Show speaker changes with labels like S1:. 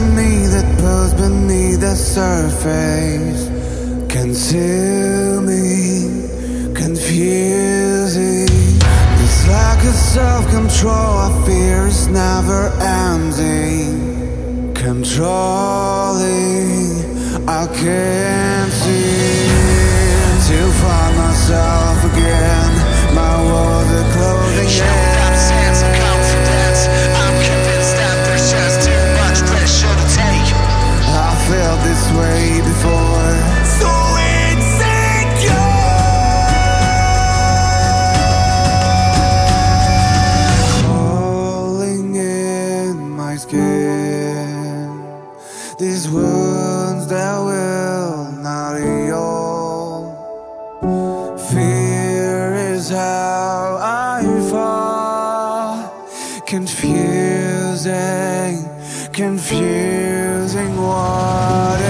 S1: agony that pulls beneath the surface. Consuming, confusing This lack of self-control I fear is never ending. Controlling, I can't These wounds that will not heal. Fear is how I fall. Confusing, confusing what